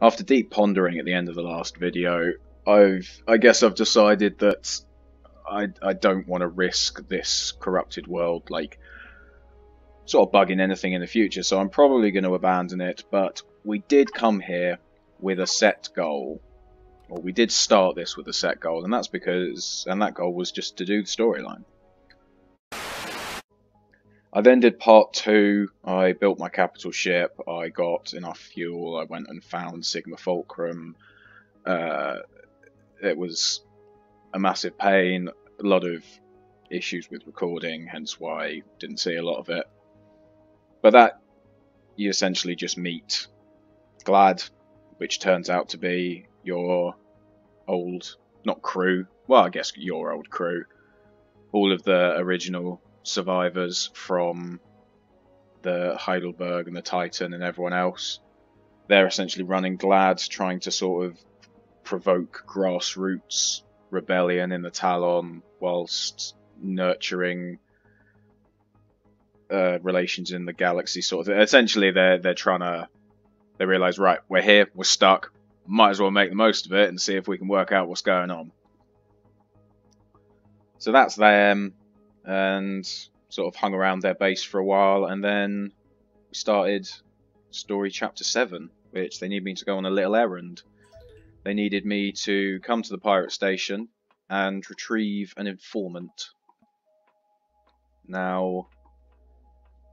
after deep pondering at the end of the last video, I've I guess I've decided that I I don't want to risk this corrupted world like sort of bugging anything in the future, so I'm probably going to abandon it, but we did come here with a set goal. Or we did start this with a set goal, and that's because and that goal was just to do the storyline. I then did part two. I built my capital ship. I got enough fuel. I went and found Sigma Fulcrum. Uh, it was a massive pain. A lot of issues with recording, hence why I didn't see a lot of it. But that you essentially just meet Glad, which turns out to be your old, not crew, well, I guess your old crew. All of the original survivors from the Heidelberg and the Titan and everyone else. They're essentially running Glad, trying to sort of provoke grassroots rebellion in the Talon whilst nurturing uh, relations in the galaxy. Sort of. Essentially, they're they're trying to. They realize, right, we're here, we're stuck. Might as well make the most of it and see if we can work out what's going on. So that's them and sort of hung around their base for a while, and then we started story chapter 7, which they need me to go on a little errand. They needed me to come to the pirate station and retrieve an informant. Now,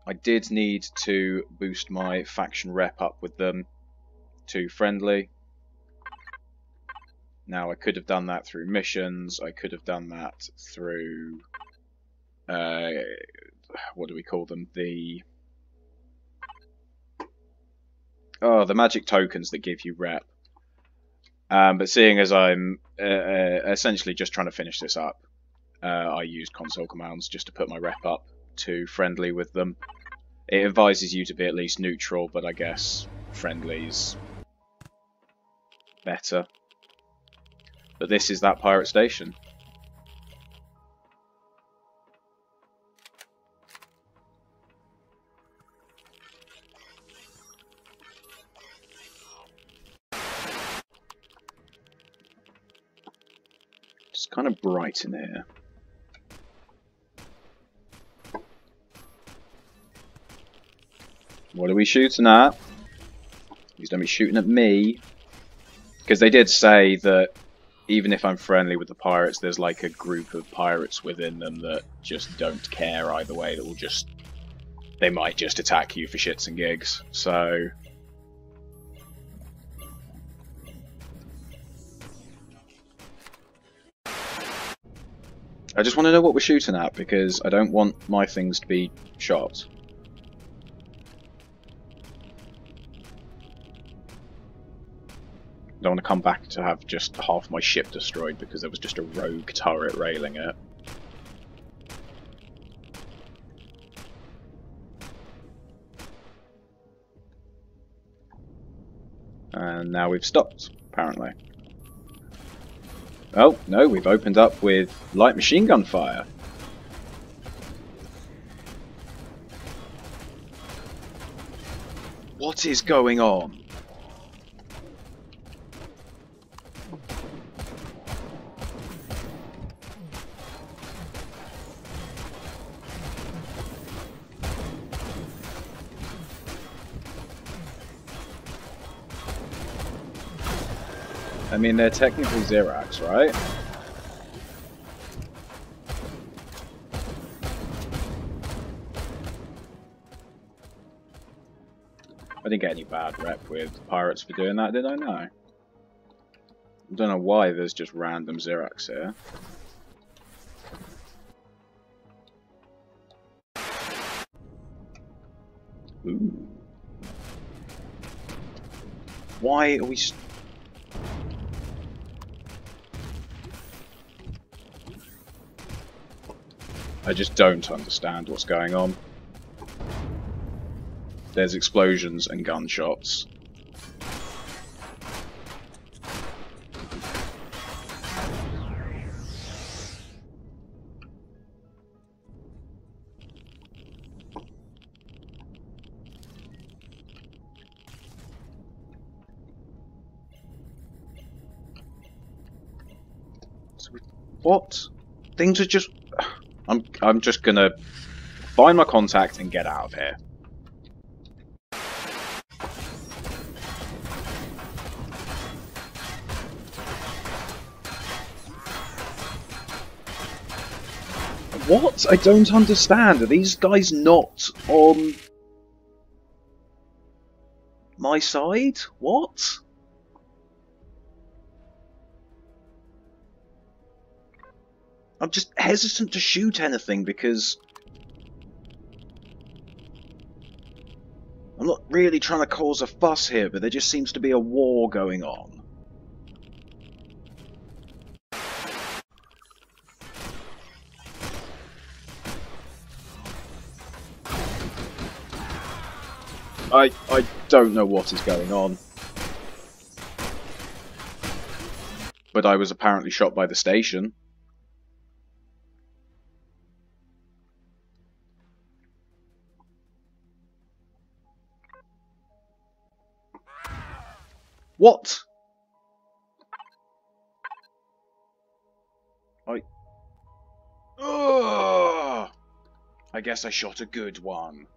I did need to boost my faction rep up with them to friendly. Now, I could have done that through missions, I could have done that through uh, what do we call them? The oh, the magic tokens that give you rep. Um, but seeing as I'm uh, uh, essentially just trying to finish this up, uh, I used console commands just to put my rep up to friendly with them. It advises you to be at least neutral, but I guess friendly's better. But this is that pirate station. Bright in here. What are we shooting at? He's going to be shooting at me. Because they did say that even if I'm friendly with the pirates, there's like a group of pirates within them that just don't care either way, that will just... They might just attack you for shits and gigs. So, I just want to know what we're shooting at because I don't want my things to be shot. I don't want to come back to have just half my ship destroyed because there was just a rogue turret railing it. And now we've stopped, apparently. Oh, no, we've opened up with light machine gun fire. What is going on? I mean, they're technically Zirax, right? I didn't get any bad rep with pirates for doing that, did I? No. I don't know why there's just random Zirax here. Ooh. Why are we... I just don't understand what's going on. There's explosions and gunshots. What? Things are just... I'm, I'm just gonna find my contact and get out of here. What? I don't understand. Are these guys not on my side? What? I'm just hesitant to shoot anything because I'm not really trying to cause a fuss here, but there just seems to be a war going on. I I don't know what is going on. But I was apparently shot by the station. What? I... I guess I shot a good one.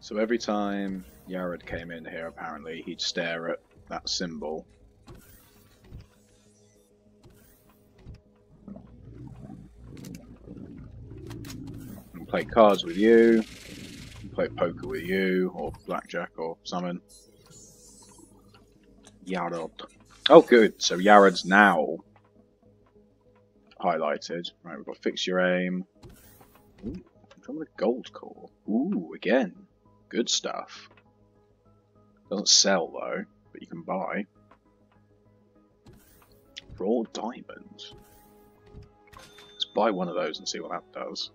So every time Yared came in here, apparently, he'd stare at that symbol. Play cards with you, play poker with you, or blackjack or something. Yared. Oh good, so Yared's now highlighted. Right, we've got fix your aim. Ooh, from the gold core. Ooh, again. Good stuff. Doesn't sell though, but you can buy. Raw diamond. Let's buy one of those and see what that does.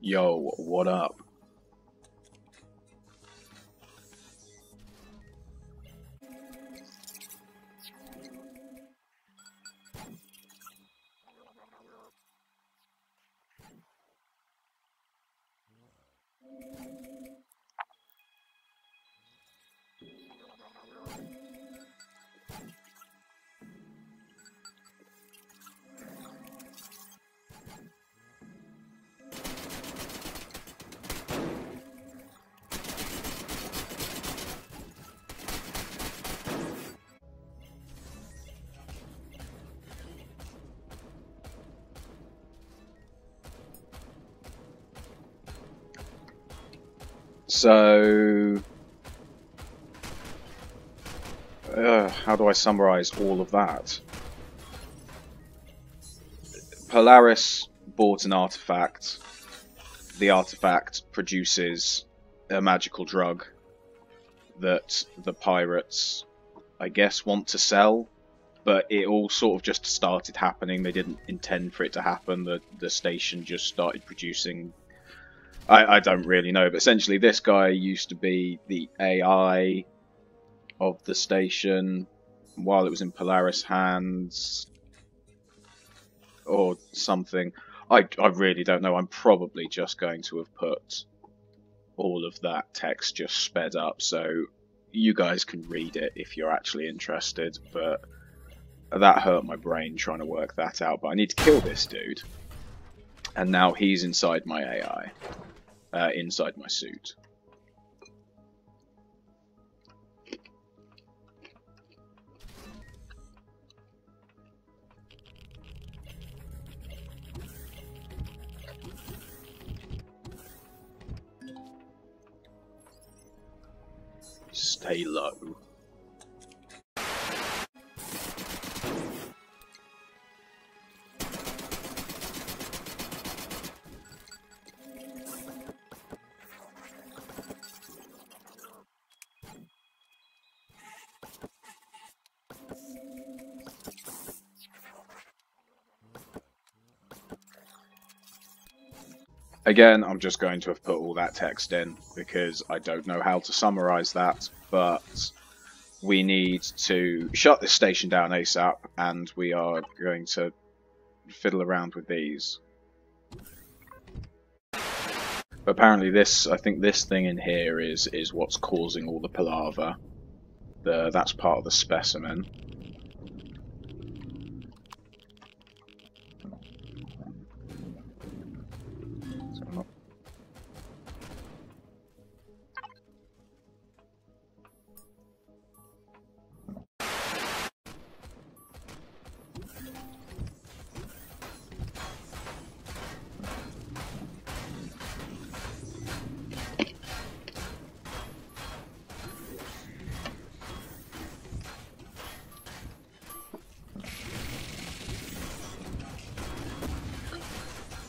Yo, what up? So, uh, how do I summarize all of that? Polaris bought an artifact. The artifact produces a magical drug that the pirates, I guess, want to sell, but it all sort of just started happening. They didn't intend for it to happen. The the station just started producing I, I don't really know, but essentially this guy used to be the AI of the station while it was in Polaris hands or something. I, I really don't know. I'm probably just going to have put all of that text just sped up so you guys can read it if you're actually interested, but that hurt my brain trying to work that out. But I need to kill this dude. And now he's inside my AI uh, inside my suit. Stay low. Again, I'm just going to have put all that text in because I don't know how to summarize that, but we need to shut this station down ASAP, and we are going to fiddle around with these. But apparently this, I think this thing in here is is what's causing all the palaver. The, that's part of the specimen.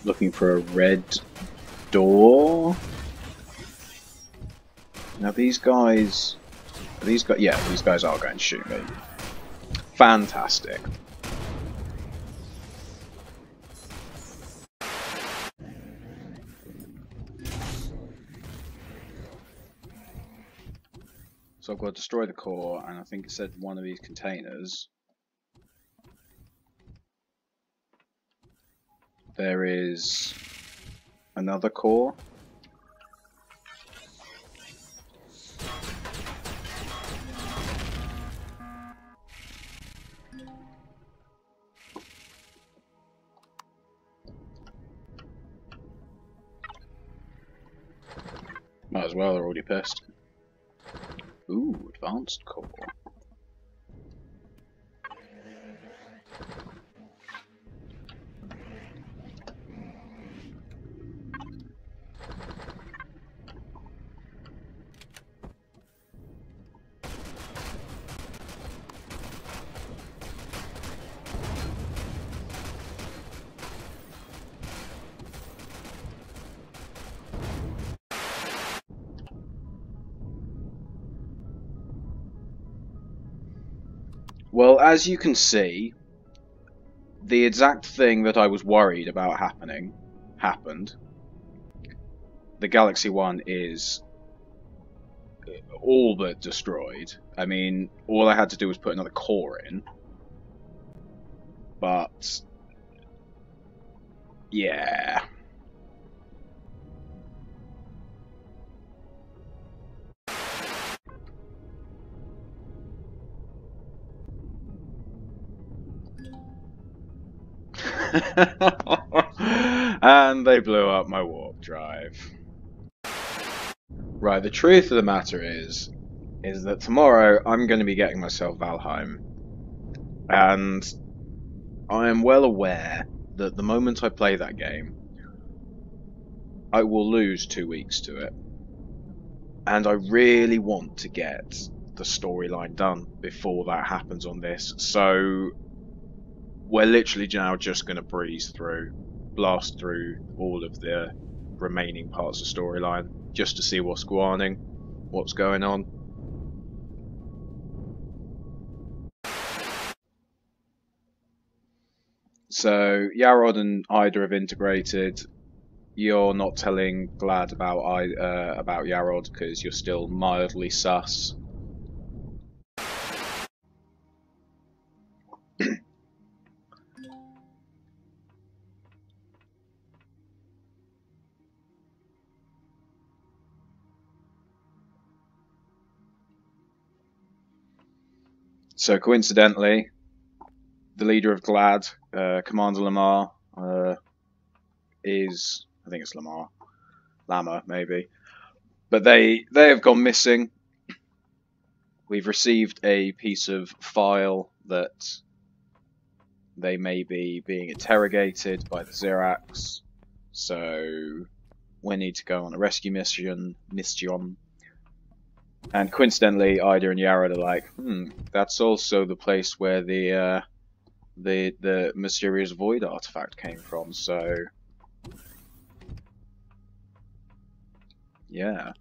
Looking for a red door. Now these guys, these guys, yeah, these guys are going to shoot me. Fantastic. So I've got to destroy the core, and I think it said one of these containers There is another core. Might as well, they're already pissed. Ooh, advanced core. Well, as you can see, the exact thing that I was worried about happening happened. The Galaxy One is uh, all but destroyed. I mean, all I had to do was put another core in. But yeah. And they blew up my warp drive. Right, the truth of the matter is, is that tomorrow I'm going to be getting myself Valheim. And I am well aware that the moment I play that game, I will lose two weeks to it. And I really want to get the storyline done before that happens on this. So we're literally now just going to breeze through, blast through all of the remaining parts of storyline just to see what's going what's going on. So Yarod and Ida have integrated. You're not telling Glad about uh, about Yarod because you're still mildly sus. So coincidentally, the leader of GLAD, uh, Commander Lamar, uh, is I think it's Lamar, Lama maybe, but they they have gone missing. We've received a piece of file that they may be being interrogated by the Zirax, so we need to go on a rescue mission. Mission and coincidentally, Ida and Yarod are like, hmm, that's also the place where the uh, the the mysterious void artifact came from. So, yeah.